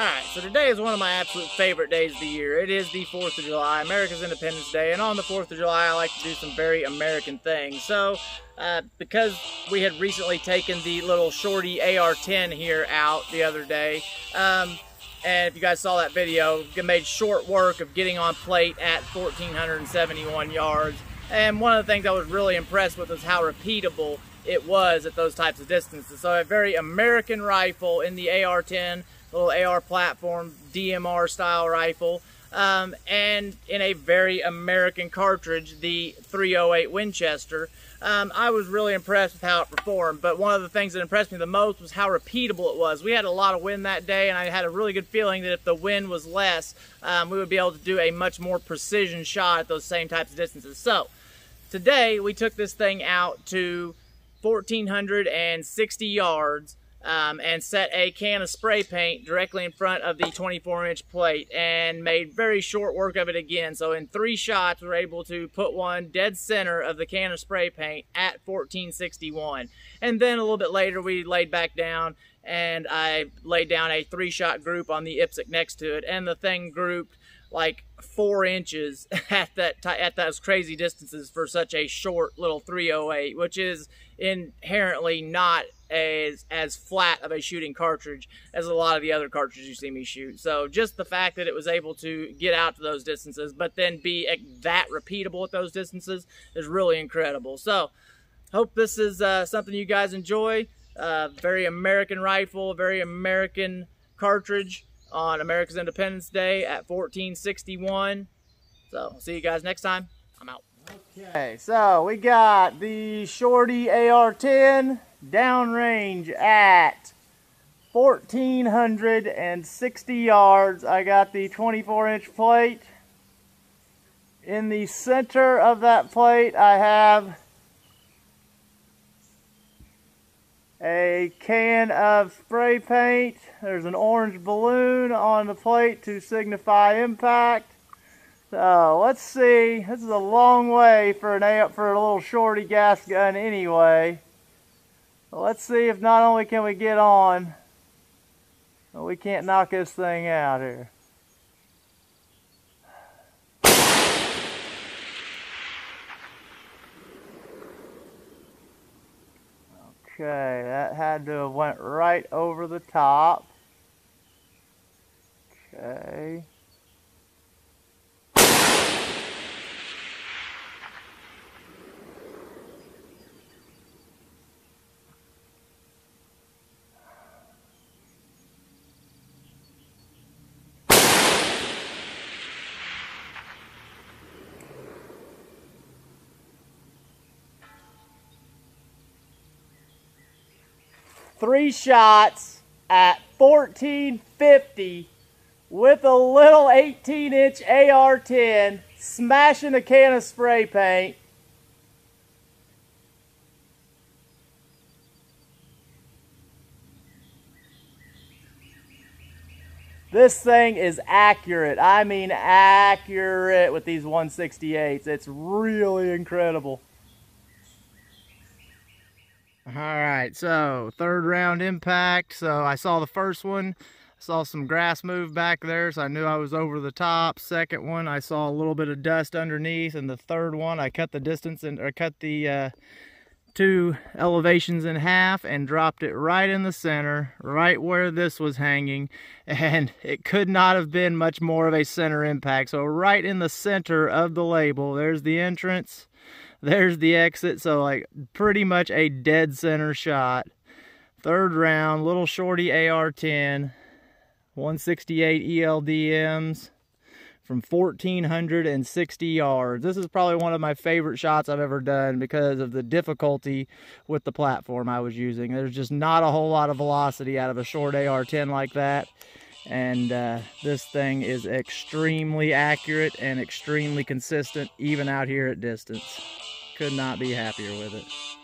Alright, so today is one of my absolute favorite days of the year. It is the 4th of July, America's Independence Day, and on the 4th of July I like to do some very American things. So, uh, because we had recently taken the little shorty AR-10 here out the other day, um, and if you guys saw that video, made short work of getting on plate at 1,471 yards. And one of the things I was really impressed with was how repeatable it was at those types of distances. So a very American rifle in the AR-10, little AR platform, DMR style rifle, um, and in a very American cartridge, the 308 Winchester. Um, I was really impressed with how it performed, but one of the things that impressed me the most was how repeatable it was. We had a lot of wind that day, and I had a really good feeling that if the wind was less, um, we would be able to do a much more precision shot at those same types of distances. So, today we took this thing out to 1,460 yards um, and set a can of spray paint directly in front of the 24 inch plate and made very short work of it again. So in three shots, we were able to put one dead center of the can of spray paint at 1461. And then a little bit later, we laid back down and I laid down a three shot group on the IPSC next to it and the thing grouped like four inches at that at those crazy distances for such a short little 308, which is inherently not as as flat of a shooting cartridge as a lot of the other cartridges you see me shoot. So just the fact that it was able to get out to those distances, but then be that repeatable at those distances is really incredible. So hope this is uh, something you guys enjoy. Uh, very American rifle, very American cartridge on America's Independence Day at 1461. So see you guys next time. I'm out. Okay, so we got the Shorty AR-10 downrange at 1,460 yards. I got the 24 inch plate. In the center of that plate, I have a can of spray paint. There's an orange balloon on the plate to signify impact. So let's see. This is a long way for an for a little shorty gas gun anyway. Let's see if not only can we get on, we can't knock this thing out here. Okay, that had to have went right over the top. Okay. Three shots at 1450 with a little 18 inch AR-10 smashing a can of spray paint. This thing is accurate. I mean accurate with these 168s. It's really incredible. All right, so third round impact. So I saw the first one, saw some grass move back there, so I knew I was over the top. Second one, I saw a little bit of dust underneath, and the third one, I cut the distance and or cut the uh, two elevations in half and dropped it right in the center, right where this was hanging, and it could not have been much more of a center impact. So right in the center of the label, there's the entrance there's the exit. So like pretty much a dead center shot. Third round, little shorty AR-10, 168 ELDMs from 1,460 yards. This is probably one of my favorite shots I've ever done because of the difficulty with the platform I was using. There's just not a whole lot of velocity out of a short AR-10 like that. And uh, this thing is extremely accurate and extremely consistent even out here at distance could not be happier with it.